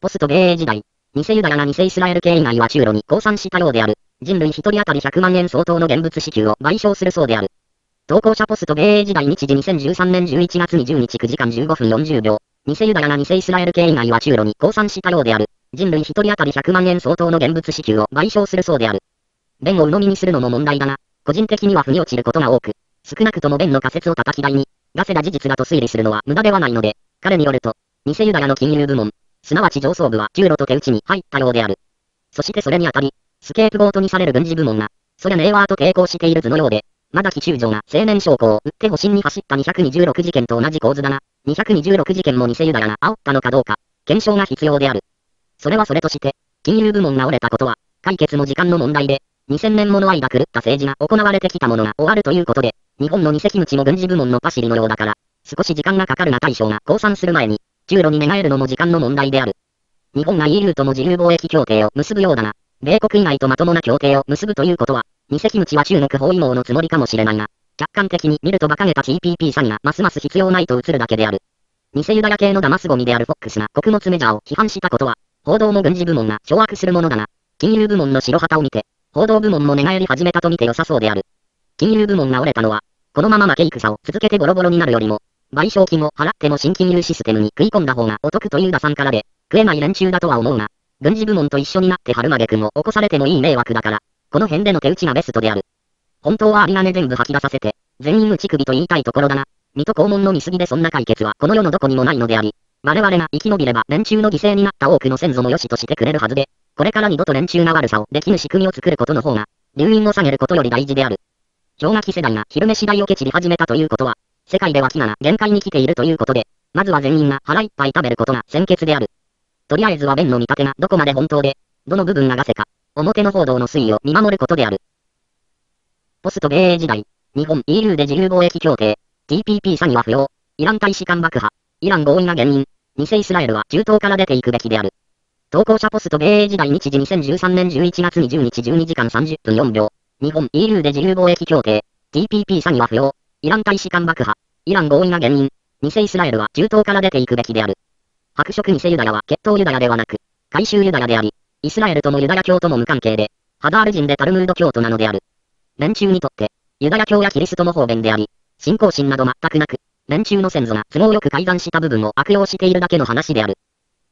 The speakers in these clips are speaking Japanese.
ポスト米英時代、偽ユダヤな偽イスラエル系以外は中路に降参したようである。人類一人当たり100万円相当の現物支給を賠償するそうである。投稿者ポスト米英時代日時2013年11月20日9時間15分40秒。偽ユダヤな偽イスラエル系以外は中路に降参したようである。人類一人当たり100万円相当の現物支給を賠償するそうである。弁を鵜呑みにするのも問題だな。個人的には腑に落ちることが多く、少なくとも弁の仮説を叩き台に、ガセだ事実だと推理するのは無駄ではないので、彼によると、偽ユダヤの金融部門、すなわち上層部は中路と手打ちに入ったようである。そしてそれにあたり、スケープゴートにされる軍事部門が、そりゃネーワーと抵抗している図のようで、まだ期中将が青年将校を撃って保身に走った226事件と同じ構図だな。226事件も偽ユダヤが煽ったのかどうか、検証が必要である。それはそれとして、金融部門が折れたことは、解決も時間の問題で、2000年もの間狂った政治が行われてきたものが終わるということで、日本の偽キムチも軍事部門のパシリのようだから、少し時間がかかるな大将が降参する前に、中路に願えるのも時間の問題である。日本が EU とも自由貿易協定を結ぶようだな。米国以外とまともな協定を結ぶということは、偽キムチは中国包囲網のつもりかもしれないが、客観的に見ると馬鹿げた TPP 詐欺がますます必要ないと映るだけである。偽ユダヤ系の騙すゴミであるフォックスが穀物メジャーを批判したことは、報道も軍事部門が掌握するものだな。金融部門の白旗を見て、報道部門も寝返り始めたと見て良さそうである。金融部門が折れたのは、このまま負け戦を続けてボロボロになるよりも、賠償金を払っても新金融システムに食い込んだ方がお得という打算からで、食えない連中だとは思うが、軍事部門と一緒になって春まで君を起こされてもいい迷惑だから、この辺での手打ちがベストである。本当は有り金全部吐き出させて、全員打ち首と言いたいところだな。水戸黄門の見過ぎでそんな解決はこの世のどこにもないのであり、我々が生き延びれば連中の犠牲になった多くの先祖も良しとしてくれるはずで、これから二度と連中が悪さをできぬ仕組みを作ることの方が、留飲を下げることより大事である。氷河期世代が昼飯代をケチり始めたということは、世界では飢餓が限界に来ているということで、まずは全員が腹いっぱい食べることが先決である。とりあえずは弁の見立てがどこまで本当で、どの部分がガセか、表の報道の推移を見守ることである。ポスト米英時代、日本 EU で自由貿易協定、TPP 詐欺は不要、イラン大使館爆破、イラン合意が原因、偽イスラエルは中東から出ていくべきである。投稿者ポスト米英時代日時2013年11月20日12時間30分4秒、日本 EU で自由貿易協定、TPP 詐欺は不要、イラン大使館爆破、イラン合意が原因、偽イスラエルは中東から出ていくべきである。白色偽ユダヤは血統ユダヤではなく、回収ユダヤであり、イスラエルともユダヤ教とも無関係で、ハダール人でタルムード教徒なのである。連中にとって、ユダヤ教やキリストも方便であり、信仰心など全くなく、連中の先祖が都合よく改ざんした部分を悪用しているだけの話である。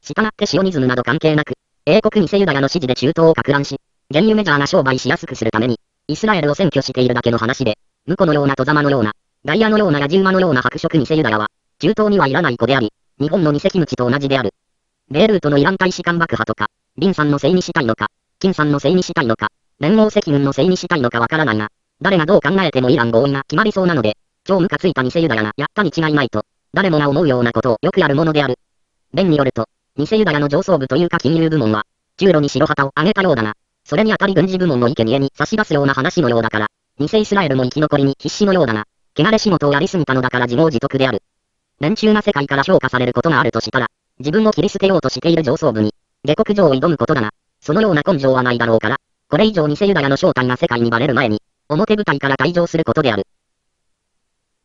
従ってシオニズムなど関係なく、英国偽ユダヤの指示で中東を拡乱し、原油メジャーが商売しやすくするために、イスラエルを占拠しているだけの話で、婿のような戸様のような、ガイアのような野獣馬のような白色偽ユダヤは、中東にはいらない子であり、日本の偽キムチと同じである。ベールートのイラン大使館爆破とか、リンさんのせいにしたいのか、金さんのせいにしたいのか、連合赤軍のせいにしたいのかわからないが、誰がどう考えてもイラン合意が決まりそうなので、超ムカついた偽ユダヤがやったに違いないと、誰もが思うようなことをよくやるものである。弁によると、偽ユダヤの上層部というか金融部門は、中路に白旗を上げたようだが、それにあたり軍事部門の生贄に差し出すような話のようだから、偽イスラエルも生き残りに必死のようだが、汚れ仕事をやりすぎたのだから自業自得である。連中な世界から評価されることがあるとしたら、自分を切り捨てようとしている上層部に、下克上を挑むことだが、そのような根性はないだろうから、これ以上偽ユダヤの正体が世界にバレる前に、表舞台から退場することである。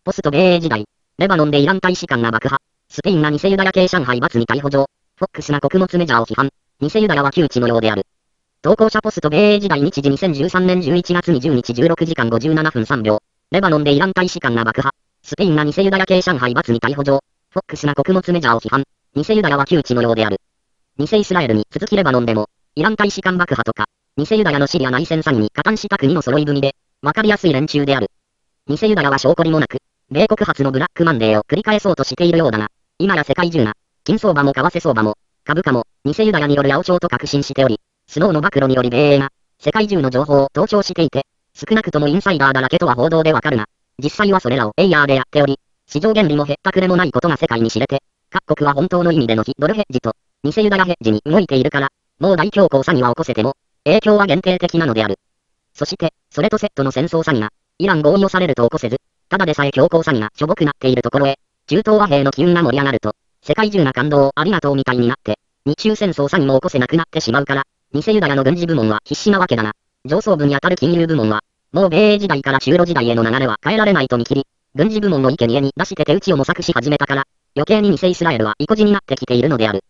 ポスト米英時代、レバノンでイラン大使館が爆破、スペインが偽ユダヤ系上海罰に逮捕状、フォックスが穀物メジャーを批判、偽ユダヤは窮地のようである。投稿者ポスト米英時代日時2013年11月20日16時間57分3秒、レバノンでイラン大使館が爆破、スペインが偽ユダヤ系上海罰に逮捕状、フォックスが穀物メジャーを批判、偽ユダヤは窮地のようである。偽イスラエルに続きレバノンでも、イラン大使館爆破とか、偽ユダヤのシリア内戦詐欺に加担した国の揃い踏みで、わかりやすい連中である。偽ユダヤは性懲りもなく、米国発のブラックマンデーを繰り返そうとしているようだが、今や世界中が、金相場も為替相場も、株価も、偽ユダヤによる八百長と確信しており、スノーの暴露により米英が、世界中の情報を盗聴していて、少なくともインサイダーだらけとは報道でわかるが、実際はそれらをエイヤーでやっており、市場原理もへったくれもないことが世界に知れて、各国は本当の意味での非ドルヘッジと、偽ユダヤヘッジに動いているから、もう大恐慌詐欺は起こせても、影響は限定的なのである。そして、それとセットの戦争詐欺が、イラン合意をされると起こせず、ただでさえ強行詐欺がしょぼくなっているところへ、中東和平の機運が盛り上がると、世界中が感動をありがとうみたいになって、日中戦争詐欺も起こせなくなってしまうから、偽ユダヤの軍事部門は必死なわけだな。上層部にあたる金融部門は、もう米英時代から中ロ時代への流れは変えられないと見切り、軍事部門の生贄に出して手打ちを模索し始めたから、余計に偽イスラエルは意固地になってきているのである。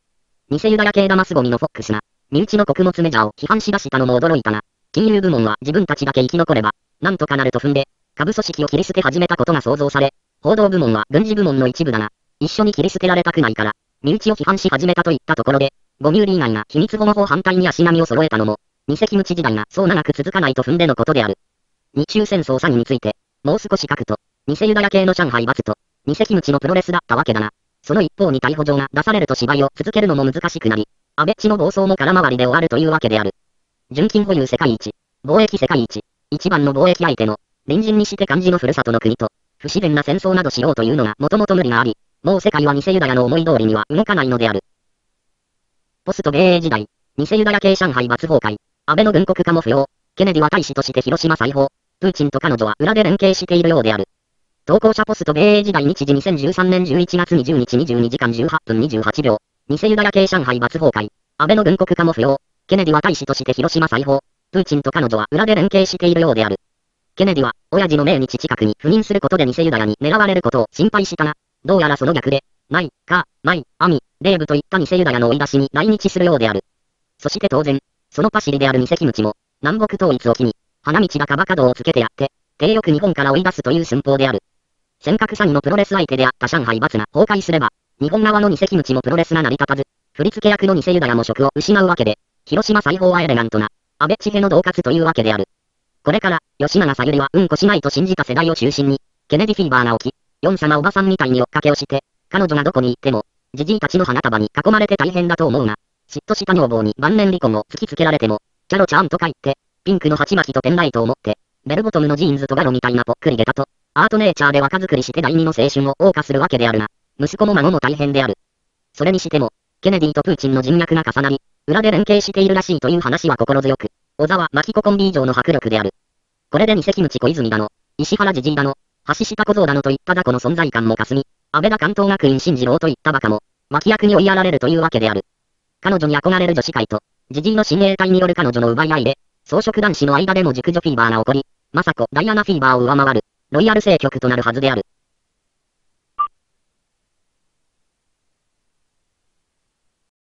偽ユダヤ系ダマスゴミのフォックスが、身内の穀物メジャーを批判し出したのも驚いたが、金融部門は自分たちだけ生き残れば、なんとかなると踏んで、下部組織を切り捨て始めたことが想像され、報道部門は軍事部門の一部だが、一緒に切り捨てられたくないから、身内を批判し始めたといったところで、ゴミ売り以外が秘密保護法反対に足並みを揃えたのも、偽キムチ時代がそう長く続かないと踏んでのことである。日中戦争詐欺について、もう少し書くと、偽ユダヤ系の上海バツと、偽キムチのプロレスだったわけだな。その一方に逮捕状が出されると芝居を続けるのも難しくなり、安倍っちの暴走も空回りで終わるというわけである。純金保有世界一、貿易世界一、一番の貿易相手の、隣人にして漢字のふるさとの国と、不自然な戦争などしようというのがもともと無理があり、もう世界は偽ユダヤの思い通りには動かないのである。ポスト米英時代、偽ユダヤ系上海罰崩壊、安倍の軍国化も不要、ケネディは大使として広島再訪、プーチンと彼女は裏で連携しているようである。投稿者ポスト米英時代日時2013年11月20日22時間18分28秒、偽ユダヤ系上海罰崩壊、安倍の軍国化も不要、ケネディは大使として広島再訪、プーチンと彼女は裏で連携しているようである。ケネディは、親父の命日近くに赴任することで偽ユダヤに狙われることを心配したが、どうやらその逆で、ない、か、ない、アミ、レーブといった偽ユダヤの追い出しに来日するようである。そして当然、そのパシリである偽キムチも、南北統一を機に、花道がカバドをつけてやって、低欲日本から追い出すという寸法である。尖閣詐欺のプロレス相手であった上海バツが崩壊すれば、日本側の偽キムチもプロレスが成り立たず、振付役の偽ユダヤも職を失うわけで、広島裁縫はエレガントな、安倍地平の同活というわけである。これから、吉永さゆりはうんこしないと信じた世代を中心に、ケネディフィーバーが起き、ヨン様おばさんみたいに追っかけをして、彼女がどこに行っても、じじいたちの花束に囲まれて大変だと思うが、嫉妬した女房に晩年離婚を突きつけられても、チャロちゃんと書いて、ピンクの鉢巻きとペンライトを持って、ベルボトムのジーンズとガロみたいなぽっくり下駄と、アートネイチャーで若作りして第二の青春を謳歌するわけであるが、息子も孫も大変である。それにしても、ケネディとプーチンの人脈が重なり、裏で連携しているらしいという話は心強く、小沢真紀子コンビ以上の迫力である。これで偽キムチ小泉だの、石原じじいだの、橋下小僧だのといった雑魚の存在感も霞み、安倍田関東学院新次郎といったバカも、脇役に追いやられるというわけである。彼女に憧れる女子会と、ジジイの親衛隊による彼女の奪い合いで、装飾男子の間でも熟女フィーバーが起こり、まさこダイアナフィーバーを上回る、ロイヤル政局となるはずである。